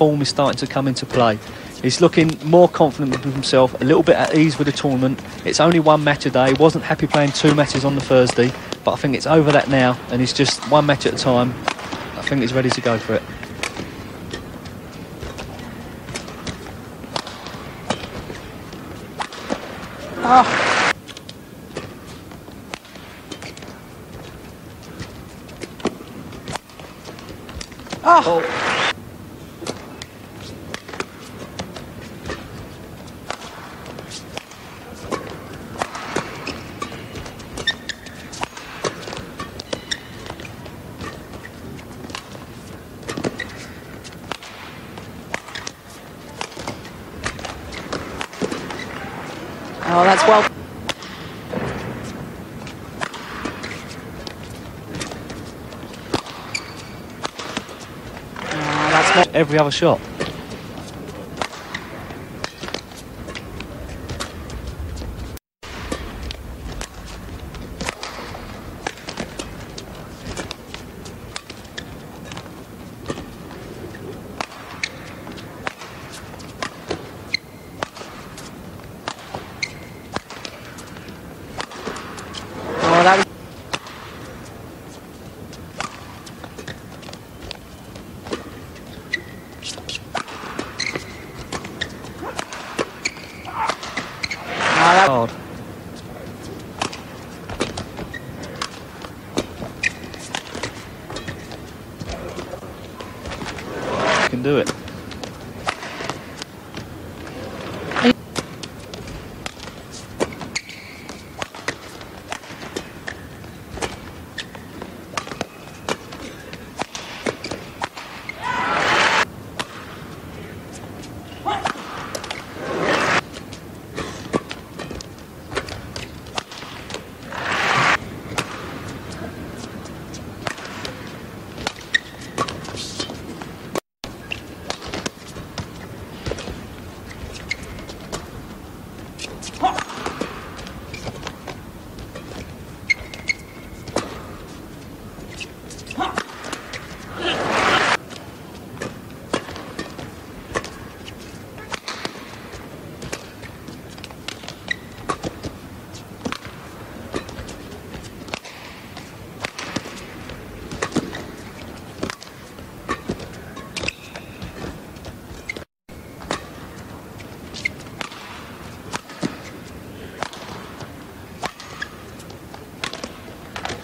form is starting to come into play. He's looking more confident with himself, a little bit at ease with the tournament. It's only one match a day. He wasn't happy playing two matches on the Thursday, but I think it's over that now, and he's just one match at a time. I think he's ready to go for it. Ah. Ah. Oh. Oh. Oh, Oh, that's well. Oh, that's. Every other shot. Oh, that was. Oh, Hard. Can do it.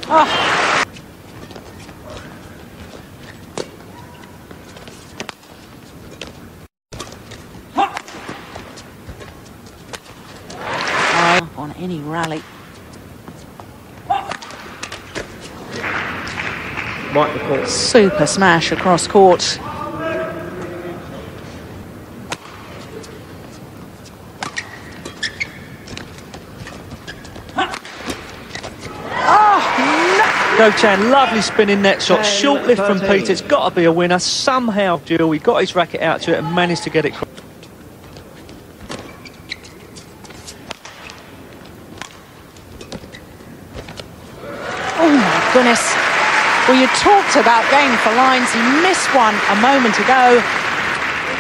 Oh, on any rally. Super smash across court. Gopichand, lovely spinning net shot, Ten, short lift from 13. Peter. It's got to be a winner. Somehow, Jill, he got his racket out to it and managed to get it. cro- Oh my goodness. Well, you talked about going for lines. He missed one a moment ago.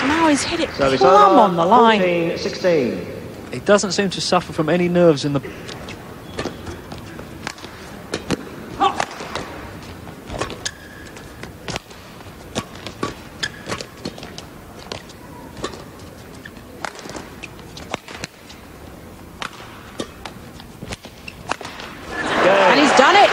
Now he's hit it Service plumb over, on the line. 14, 16. He doesn't seem to suffer from any nerves in the. And he's done it.